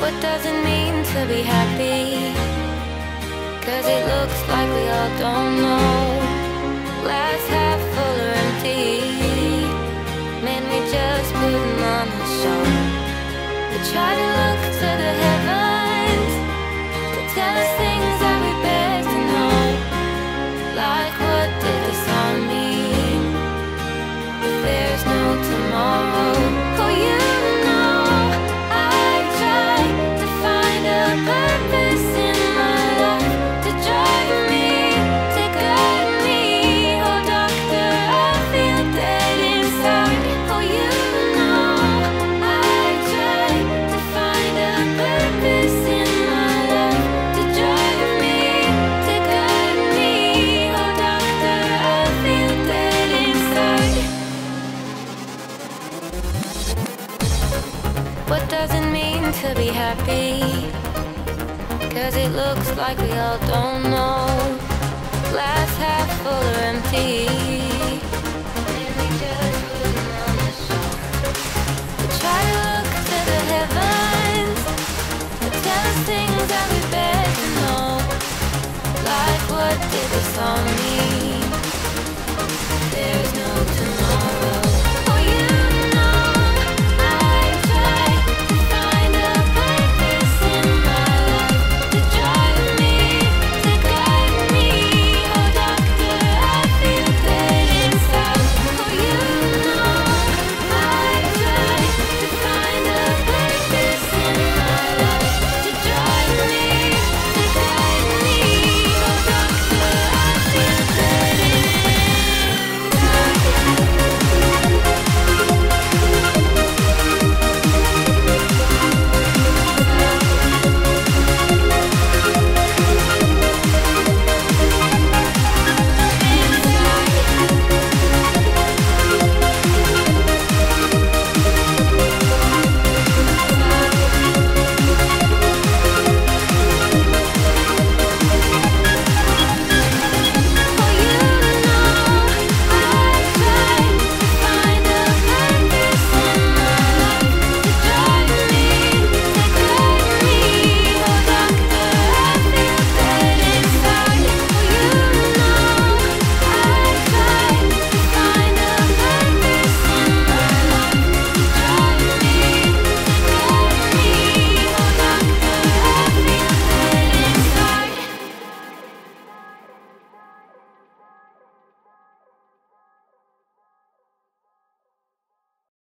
What does it mean to be happy? Cause it looks like we all don't know. What does it mean to be happy? Cause it looks like we all don't know. Glass half full or empty. We try to look to the heavens. To tell us things that we beg to know. Like what did the song mean?